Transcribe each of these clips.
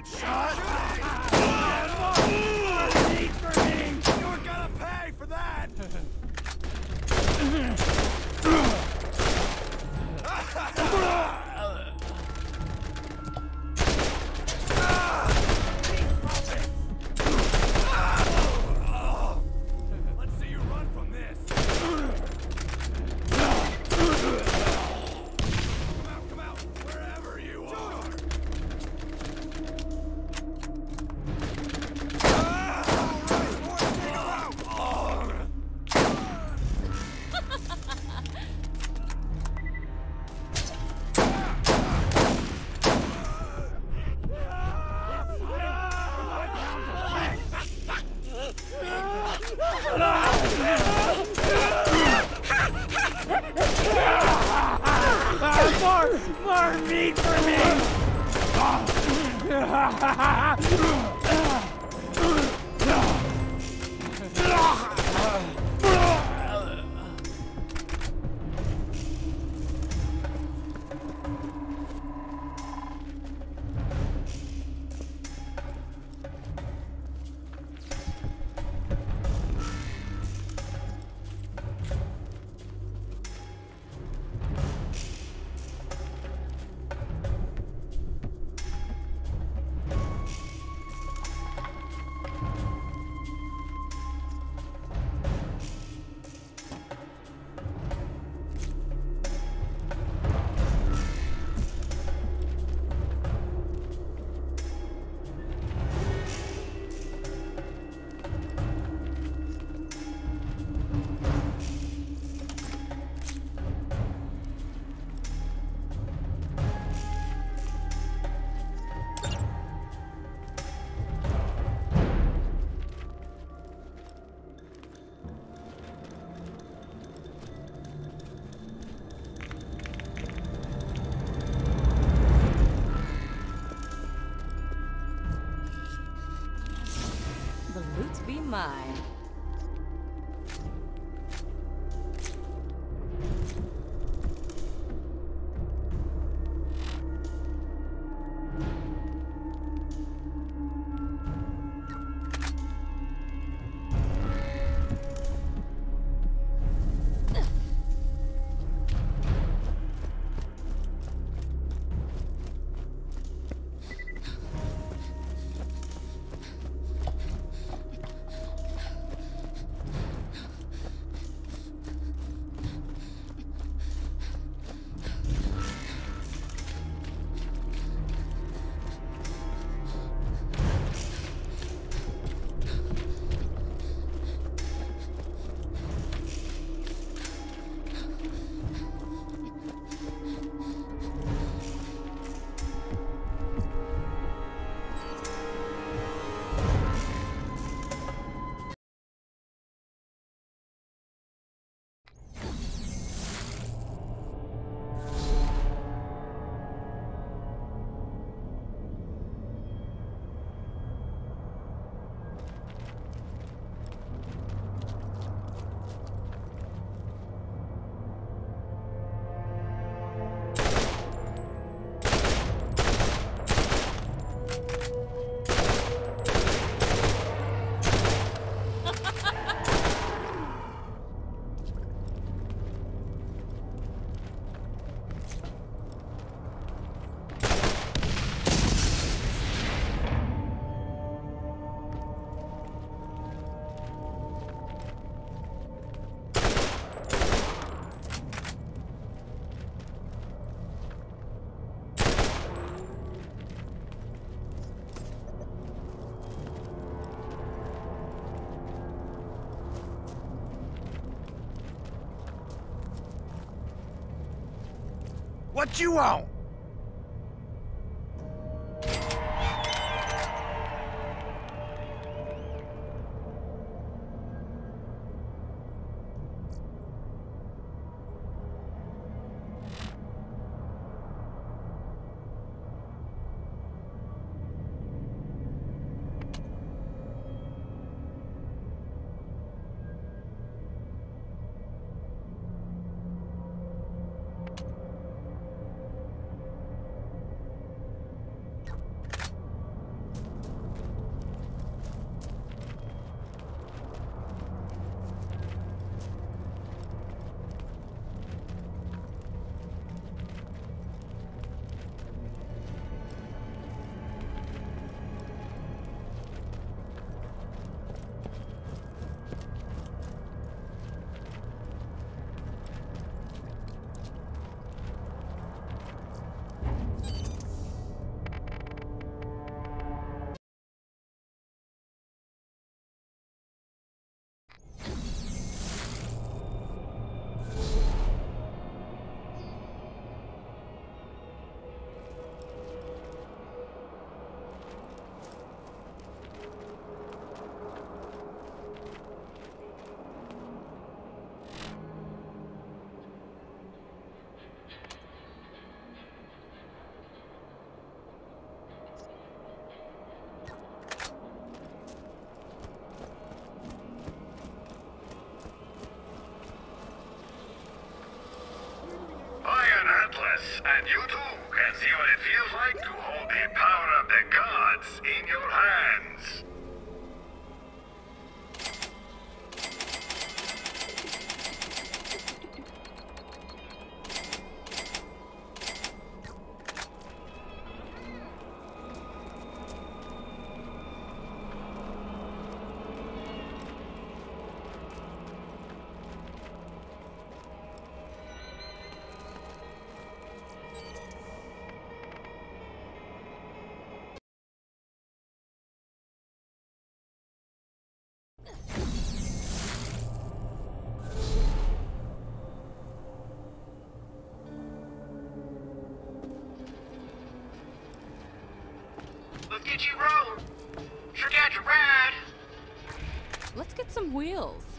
get shot? You're gonna pay for that! More meat for me! What you want? And you too can see what it feels like to hold the power of the gods Let's get some wheels.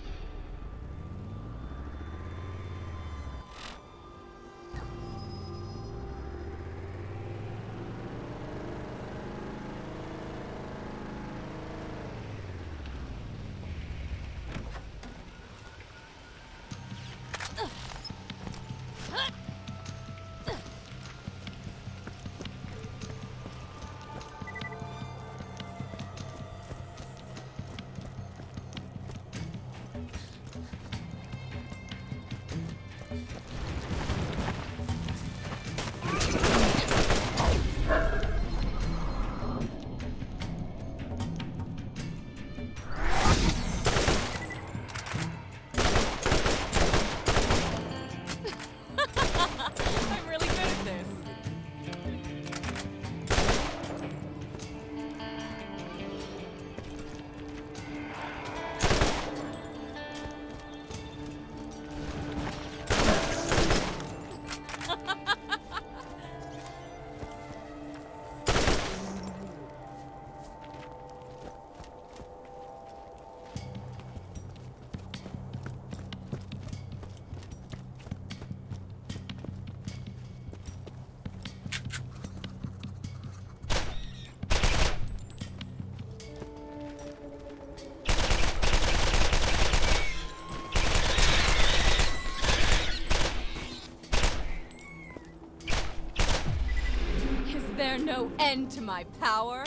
No end to my power?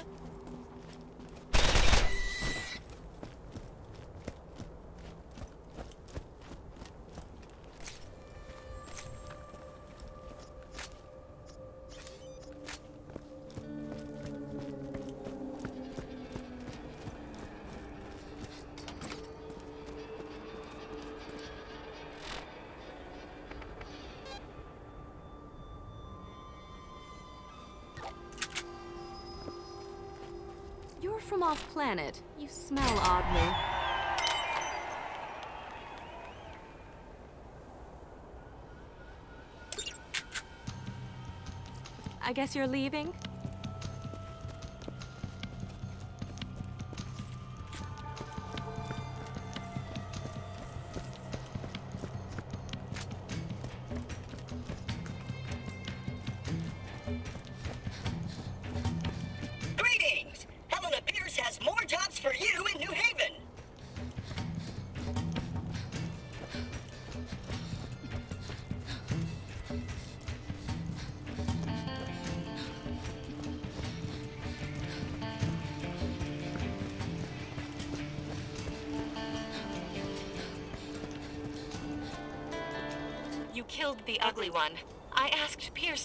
planet. You smell oddly. I guess you're leaving?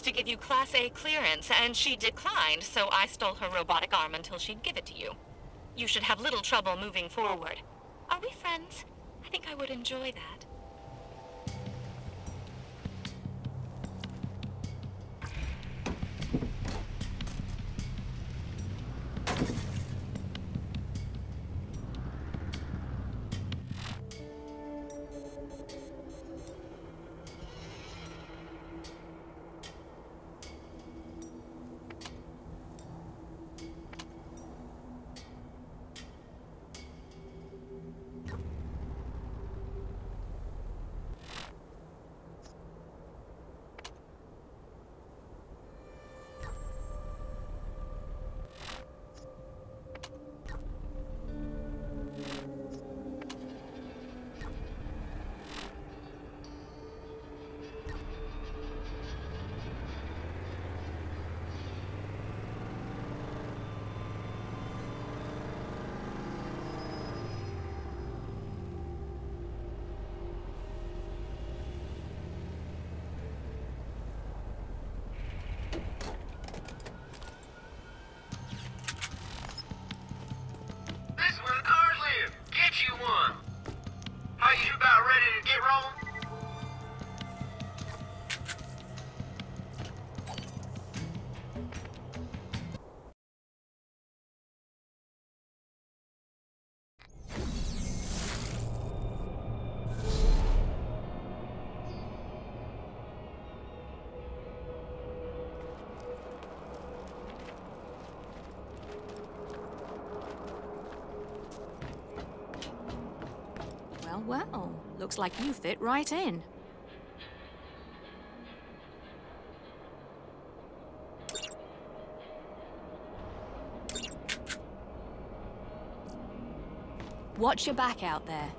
To give you Class A clearance, and she declined, so I stole her robotic arm until she'd give it to you. You should have little trouble moving forward. Are we friends? I think I would enjoy that. Well. Looks like you fit right in. Watch your back out there.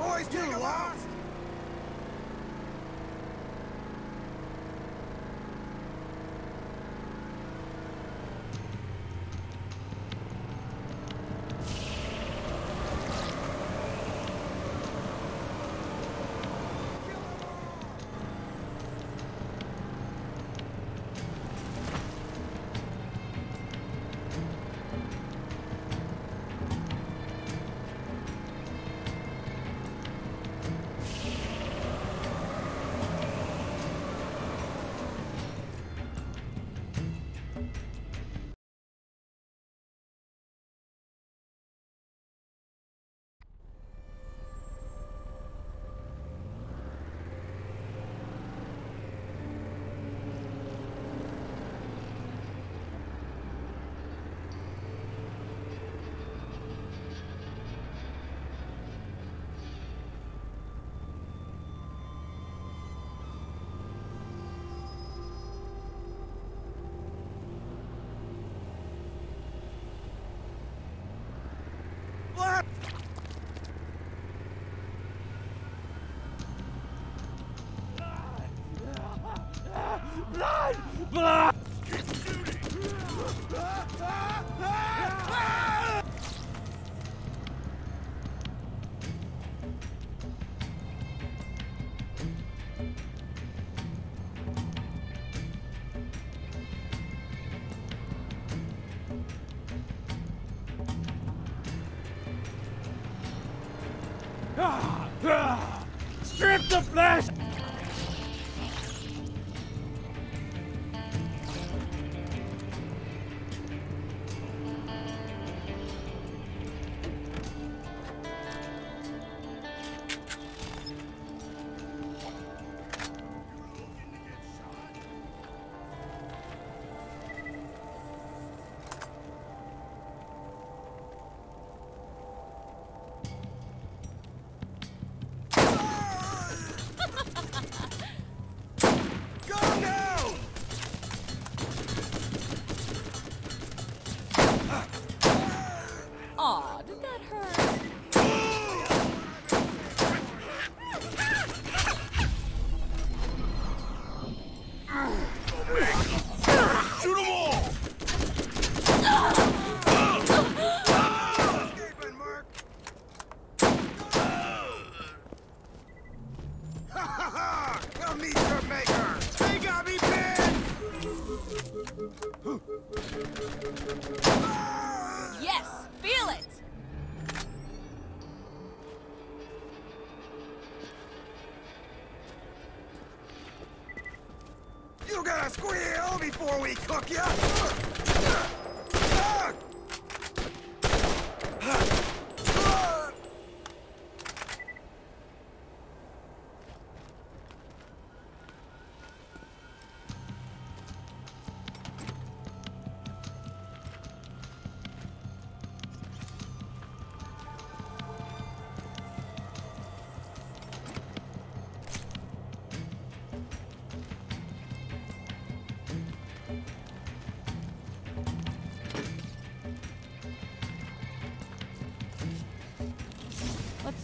Boys, take 'em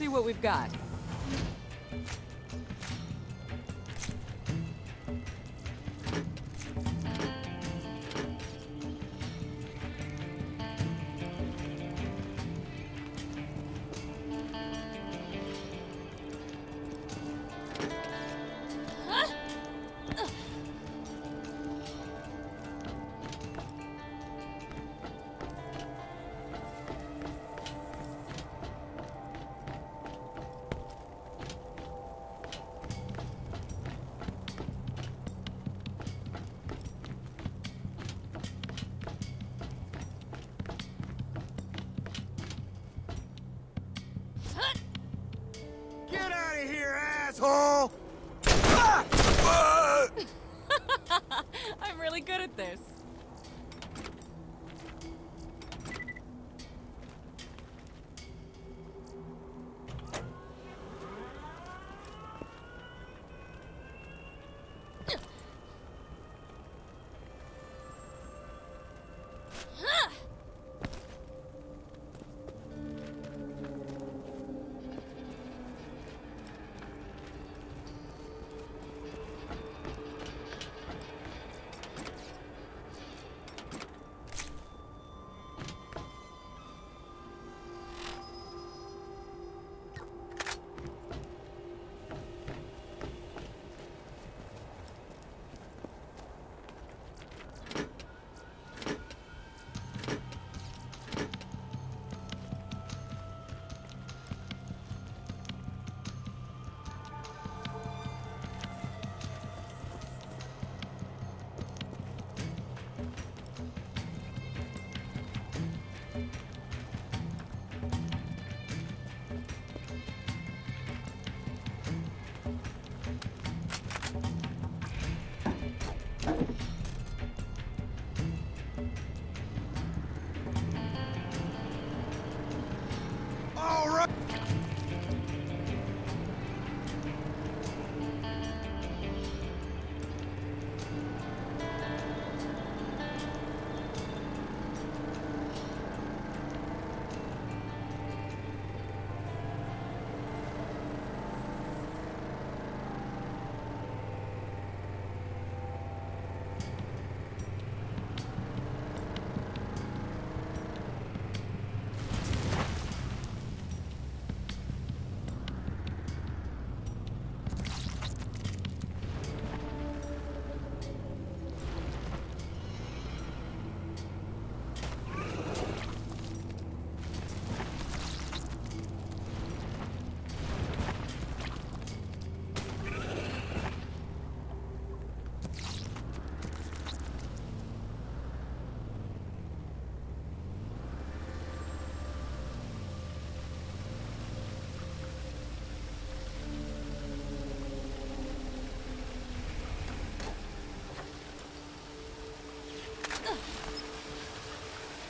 see what we've got.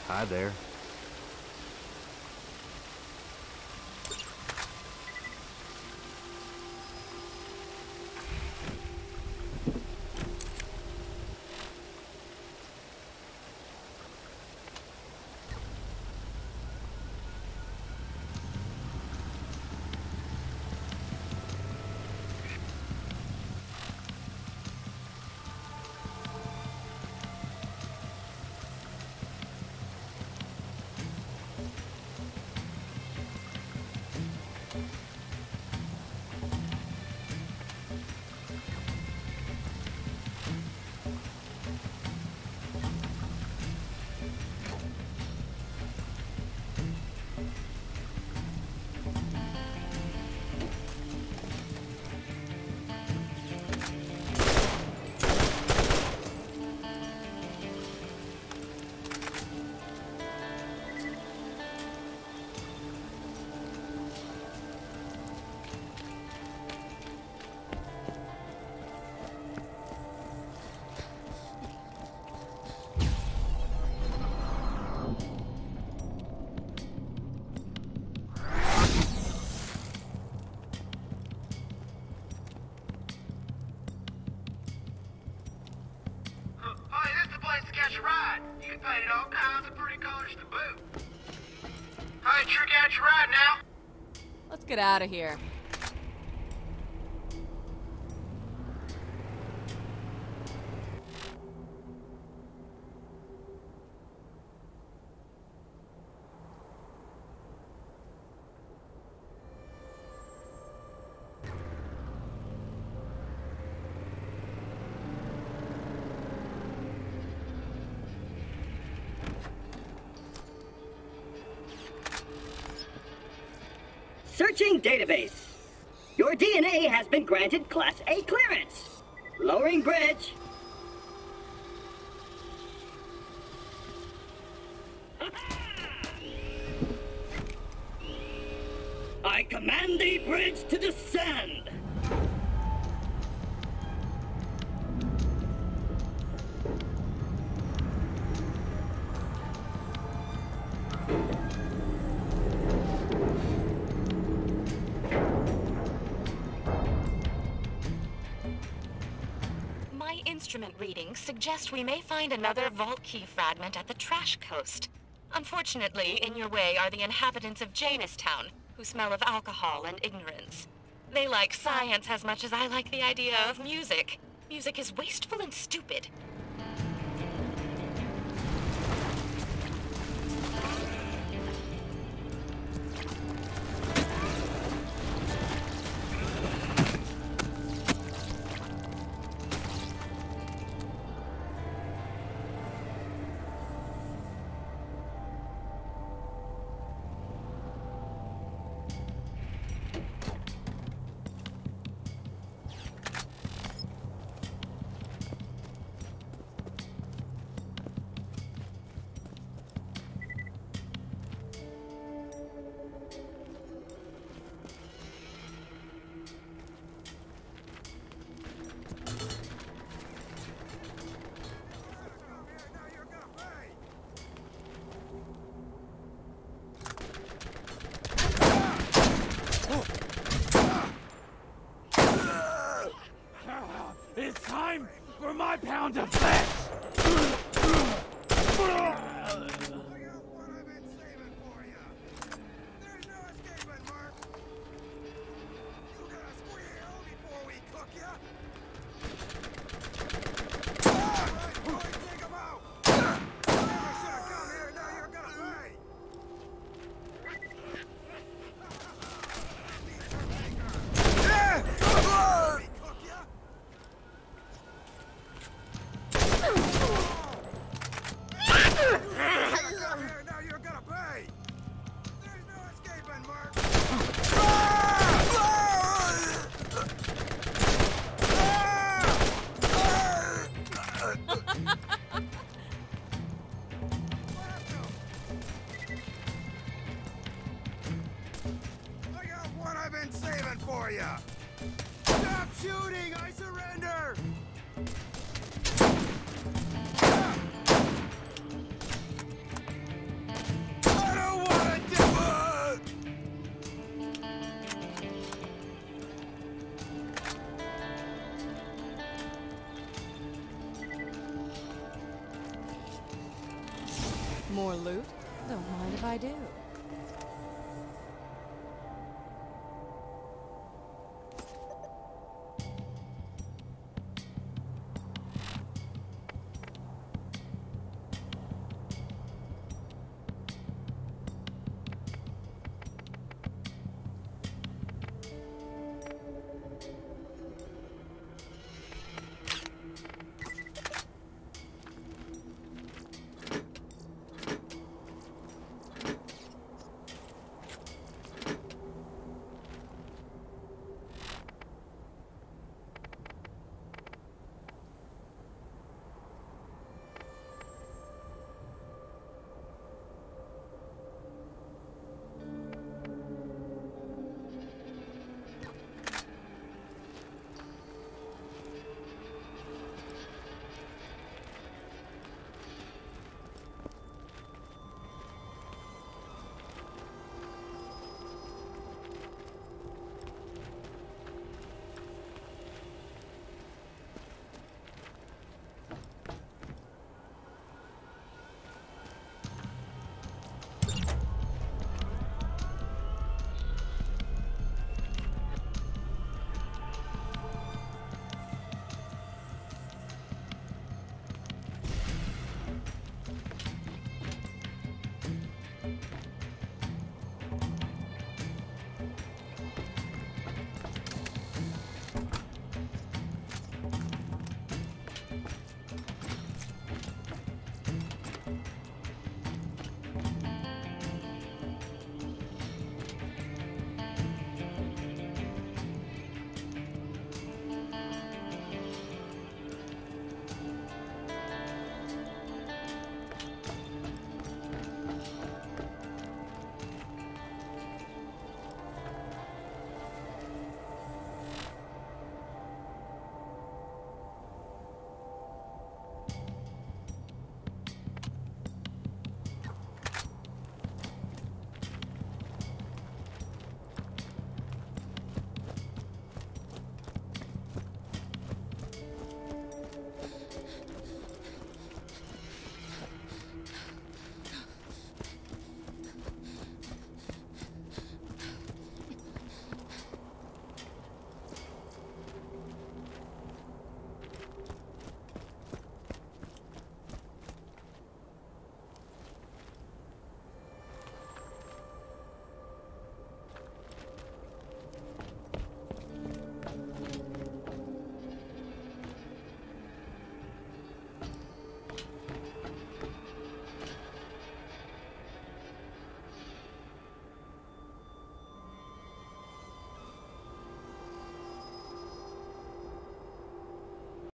Hi there. Get out of here. Database. Your DNA has been granted Class A clearance. Lowering bridge. Suggest we may find another vault key fragment at the trash coast. Unfortunately, in your way are the inhabitants of Jaynistown, who smell of alcohol and ignorance. They like science as much as I like the idea of music. Music is wasteful and stupid.